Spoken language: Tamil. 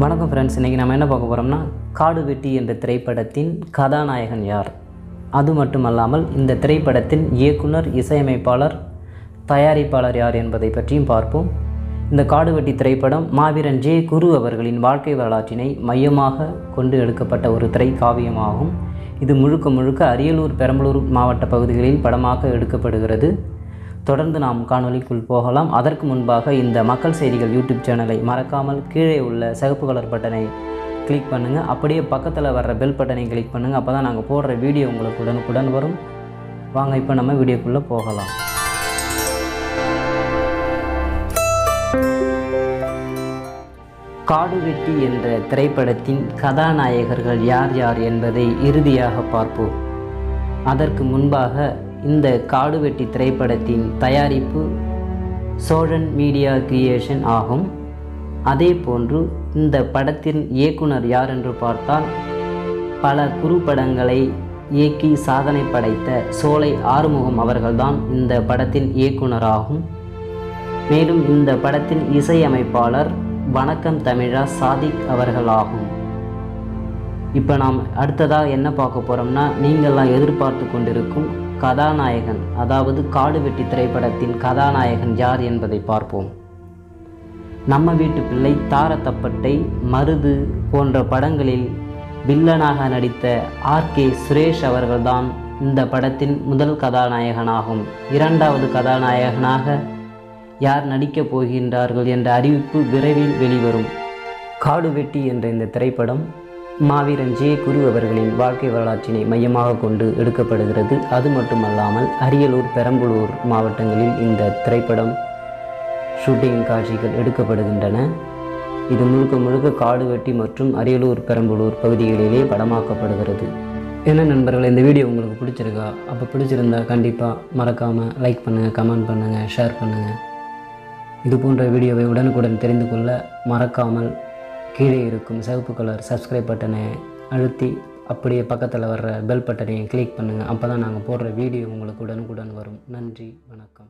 வணக்கம் ஃப்ரெண்ட்ஸ் இன்றைக்கி நம்ம என்ன பார்க்க போகிறோம்னா காடு வெட்டி என்ற திரைப்படத்தின் கதாநாயகன் யார்? அது மட்டுமல்லாமல் இந்த திரைப்படத்தின் இயக்குனர் இசையமைப்பாளர் தயாரிப்பாளர் யார் என்பதை பற்றியும் பார்ப்போம். இந்த காடு வெட்டி திரைப்படம் மாவீரன் ஜே. குரு அவர்களின் வாழ்க்கை வரலாற்றினை மையமாக கொண்டு எடுக்கப்பட்ட ஒரு திரை காவியமாகும் இது முழுக்க முழுக்க அரியலூர் பெரம்பலூர் மாவட்ட பகுதிகளில் படமாக எடுக்கப்படுகிறது. தொடர்ந்து நாம் காணொளிக்குள் போகலாம். அதற்கு முன்பாக இந்த மக்கள் செய்திகள் யூடியூப் சேனலை மறக்காமல் கீழே உள்ள சிகப்பு கலர் பட்டனை கிளிக் பண்ணுங்கள் அப்படியே பக்கத்தில் வர்ற பெல் பட்டனை கிளிக் பண்ணுங்கள் அப்போ தான் நாங்கள் போடுற வீடியோ உங்களுக்கு உடனுக்குடன் வரும். வாங்க இப்போ நம்ம வீடியோக்குள்ளே போகலாம். காடு வெட்டி என்ற திரைப்படத்தின் கதாநாயகர்கள் யார் யார் என்பதை இறுதியாக பார்ப்போம். அதற்கு முன்பாக இந்த காடு வெட்டி திரைப்படத்தின் தயாரிப்பு சோழன் மீடியா கிரியேஷன் ஆகும். அதே போன்று இந்த படத்தின் இயக்குனர் யார் என்று பார்த்தால் பல குறுப்படங்களை இயக்கி சாதனை படைத்த சோலை ஆறுமுகம் அவர்கள்தான் இந்த படத்தின் இயக்குனராகும். மேலும் இந்த படத்தின் இசையமைப்பாளர் வணக்கம் தமிழா சாதிக் அவர்களாகும். இப்போ நாம் அடுத்ததாக என்ன பார்க்க போகிறோம்னா நீங்கள்லாம் எதிர்பார்த்து கொண்டிருக்கும் கதாநாயகன் அதாவது காடு வெட்டி திரைப்படத்தின் கதாநாயகன் யார் என்பதை பார்ப்போம். நம்ம வீட்டு பிள்ளை தாரத்தப்பட்டை மருது போன்ற படங்களில் வில்லனாக நடித்த ஆர் கே சுரேஷ் அவர்கள்தான் இந்த படத்தின் முதல் கதாநாயகனாகும். இரண்டாவது கதாநாயகனாக யார் நடிக்கப் போகின்றார்கள் என்ற அறிவிப்பு விரைவில் வெளிவரும். காடு வெட்டி என்ற இந்த திரைப்படம் மாவீரன் ஜே குரு அவர்களின் வாழ்க்கை வரலாற்றினை மையமாக கொண்டு எடுக்கப்படுகிறது. அது மட்டுமல்லாமல் அரியலூர் பெரம்பலூர் மாவட்டங்களில் இந்த திரைப்படம் ஷூட்டிங் காட்சிகள் எடுக்கப்படுகின்றன. இது முழுக்க முழுக்க காடுவெட்டி மற்றும் அரியலூர் பெரம்பலூர் பகுதிகளிலே படமாக்கப்படுகிறது. என்ன நண்பர்கள் இந்த வீடியோ உங்களுக்கு பிடிச்சிருக்கா? அப்போ பிடிச்சிருந்தா கண்டிப்பாக மறக்காமல் லைக் பண்ணுங்கள் கமெண்ட் பண்ணுங்கள் ஷேர் பண்ணுங்கள் இது போன்ற வீடியோவை உடனுக்குடன் தெரிந்து கொள்ள மறக்காமல் கீழே இருக்கும் சிவப்பு கலர் சப்ஸ்கிரைப் பட்டனை அழுத்தி அப்படியே பக்கத்தில் வர்ற பெல் பட்டனையும் கிளிக் பண்ணுங்கள் அப்போ தான் நாங்கள் போடுற வீடியோ உங்களுக்கு உடனுக்குடன் வரும். நன்றி வணக்கம்.